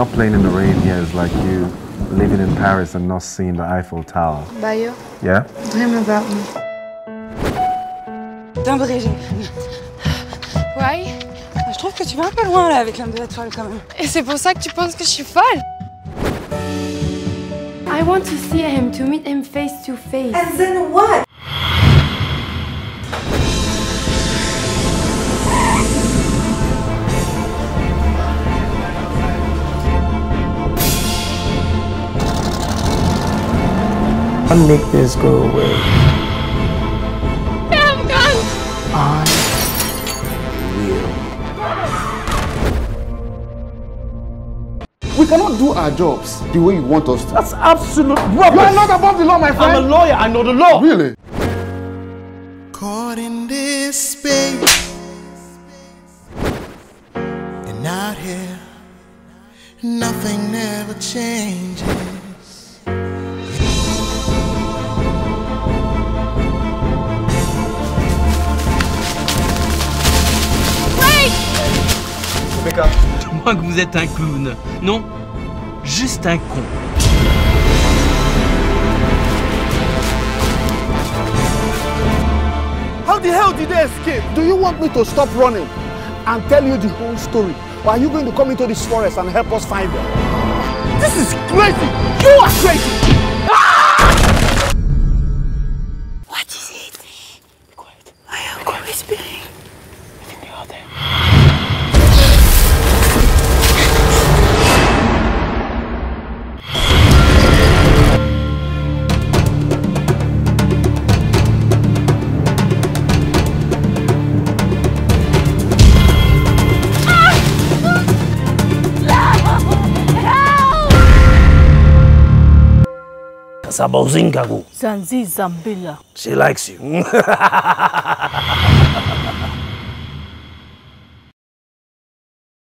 Not playing in the rain here is like you living in Paris and not seeing the Eiffel Tower. Bayo, Yeah? dream about me. D'un Brigitte. Why? Je trouve que tu vas un peu loin là avec l'homme de l'étoile quand même. Et c'est pour ça que tu penses que je suis folle I want to see him, to meet him face to face. And then what? I'll make this go away. I'm gone! I will. We cannot do our jobs the way you want us to. That's absolute You are not above the law, my friend. I'm a lawyer. I know the law. Really? Caught in this space and out here, nothing ever changes. Moi que vous êtes un clown. Non, juste un con. How the hell did they escape? Do you want me to stop running and tell you the whole story? Or are you going to come into this forest and help us find them? This is crazy! You are crazy! kasaba uzinga ku Zanzi Zambila. she likes you